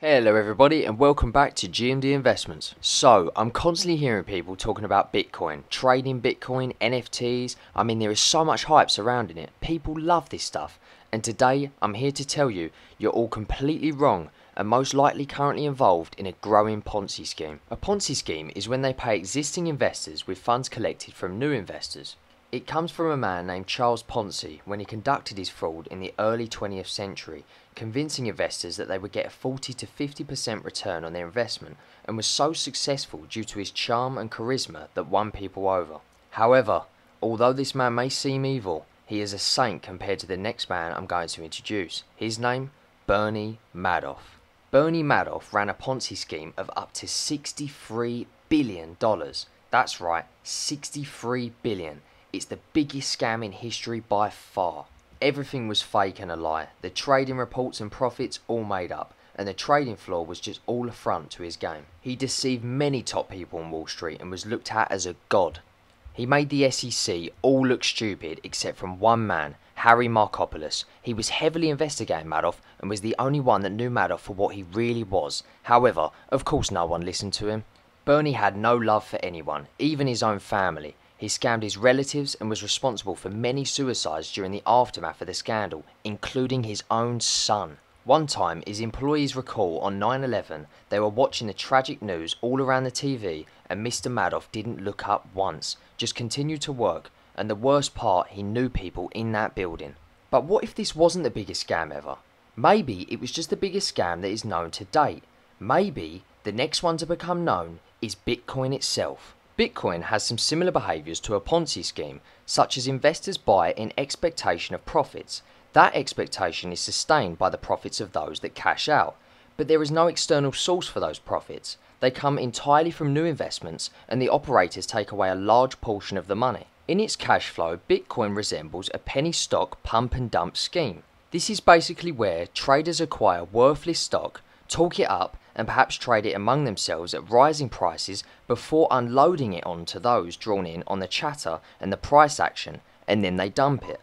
Hello everybody and welcome back to GMD Investments. So, I'm constantly hearing people talking about Bitcoin, trading Bitcoin, NFTs. I mean there is so much hype surrounding it. People love this stuff. And today I'm here to tell you you're all completely wrong and most likely currently involved in a growing Ponzi scheme. A Ponzi scheme is when they pay existing investors with funds collected from new investors. It comes from a man named Charles Ponzi when he conducted his fraud in the early 20th century, convincing investors that they would get a 40 to 50% return on their investment and was so successful due to his charm and charisma that won people over. However, although this man may seem evil, he is a saint compared to the next man I'm going to introduce. His name? Bernie Madoff. Bernie Madoff ran a Ponzi scheme of up to $63 billion. That's right, 63 billion it's the biggest scam in history by far. Everything was fake and a lie. The trading reports and profits all made up, and the trading floor was just all a front to his game. He deceived many top people on Wall Street and was looked at as a god. He made the SEC all look stupid except from one man, Harry Markopolos. He was heavily investigating Madoff and was the only one that knew Madoff for what he really was. However, of course no one listened to him. Bernie had no love for anyone, even his own family. He scammed his relatives and was responsible for many suicides during the aftermath of the scandal, including his own son. One time, his employees recall on 9 11, they were watching the tragic news all around the TV, and Mr. Madoff didn't look up once, just continued to work, and the worst part, he knew people in that building. But what if this wasn't the biggest scam ever? Maybe it was just the biggest scam that is known to date. Maybe the next one to become known is Bitcoin itself. Bitcoin has some similar behaviors to a Ponzi scheme, such as investors buy in expectation of profits. That expectation is sustained by the profits of those that cash out, but there is no external source for those profits. They come entirely from new investments, and the operators take away a large portion of the money. In its cash flow, Bitcoin resembles a penny stock pump and dump scheme. This is basically where traders acquire worthless stock, talk it up, and perhaps trade it among themselves at rising prices before unloading it on to those drawn in on the chatter and the price action, and then they dump it.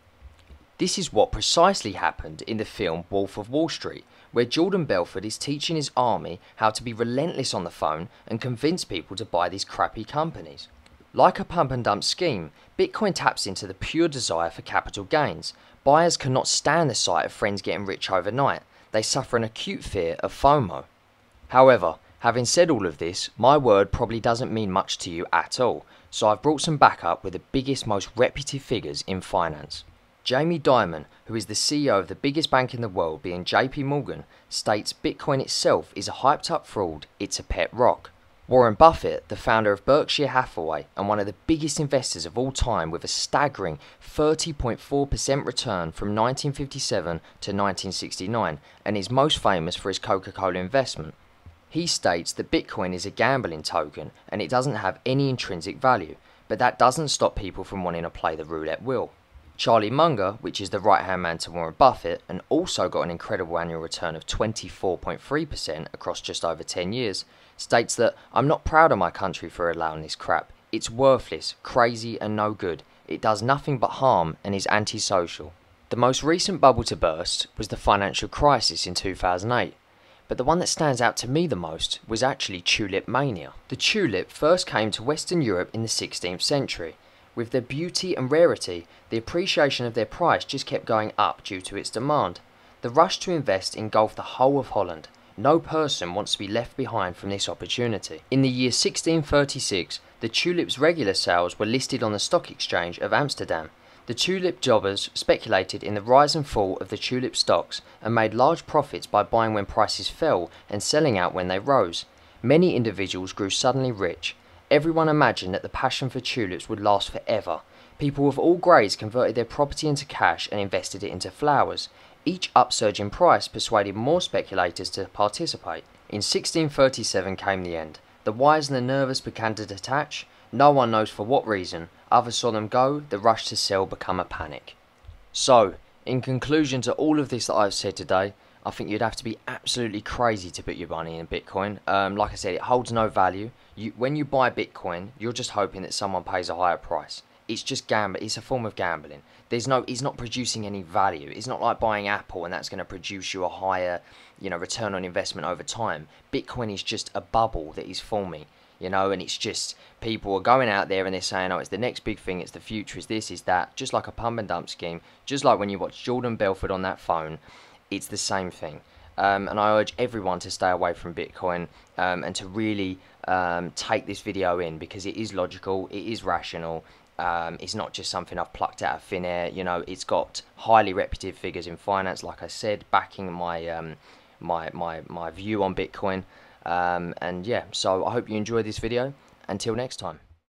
This is what precisely happened in the film Wolf of Wall Street, where Jordan Belfort is teaching his army how to be relentless on the phone and convince people to buy these crappy companies. Like a pump and dump scheme, Bitcoin taps into the pure desire for capital gains. Buyers cannot stand the sight of friends getting rich overnight. They suffer an acute fear of FOMO. However, having said all of this, my word probably doesn't mean much to you at all, so I've brought some backup with the biggest, most reputable figures in finance. Jamie Dimon, who is the CEO of the biggest bank in the world, being JP Morgan, states Bitcoin itself is a hyped up fraud, it's a pet rock. Warren Buffett, the founder of Berkshire Hathaway and one of the biggest investors of all time with a staggering 30.4% return from 1957 to 1969 and is most famous for his Coca-Cola investment, he states that Bitcoin is a gambling token and it doesn't have any intrinsic value, but that doesn't stop people from wanting to play the roulette wheel. Charlie Munger, which is the right hand man to Warren Buffett and also got an incredible annual return of 24.3% across just over 10 years, states that I'm not proud of my country for allowing this crap. It's worthless, crazy, and no good. It does nothing but harm and is antisocial. The most recent bubble to burst was the financial crisis in 2008 but the one that stands out to me the most was actually tulip mania. The tulip first came to Western Europe in the 16th century. With their beauty and rarity, the appreciation of their price just kept going up due to its demand. The rush to invest engulfed the whole of Holland. No person wants to be left behind from this opportunity. In the year 1636, the tulip's regular sales were listed on the stock exchange of Amsterdam the tulip jobbers speculated in the rise and fall of the tulip stocks and made large profits by buying when prices fell and selling out when they rose. Many individuals grew suddenly rich. Everyone imagined that the passion for tulips would last forever. People of all grades converted their property into cash and invested it into flowers. Each upsurge in price persuaded more speculators to participate. In 1637 came the end. The wise and the nervous began to detach. No one knows for what reason, Others saw them go, the rush to sell become a panic. So, in conclusion to all of this that I've said today, I think you'd have to be absolutely crazy to put your money in Bitcoin. Um, like I said, it holds no value. You, when you buy Bitcoin, you're just hoping that someone pays a higher price. it's just gamble. It's a form of gambling. There's no, it's not producing any value. It's not like buying Apple and that's going to produce you a higher, you know, return on investment over time. Bitcoin is just a bubble that is forming, you know, and it's just people are going out there and they're saying, oh, it's the next big thing, it's the future, is this, is that, just like a pump and dump scheme, just like when you watch Jordan Belfort on that phone, it's the same thing. Um, and I urge everyone to stay away from Bitcoin um, and to really um, take this video in because it is logical, it is rational, um, it's not just something I've plucked out of thin air. You know, it's got highly reputable figures in finance, like I said, backing my um, my my my view on Bitcoin. Um, and yeah, so I hope you enjoyed this video. Until next time.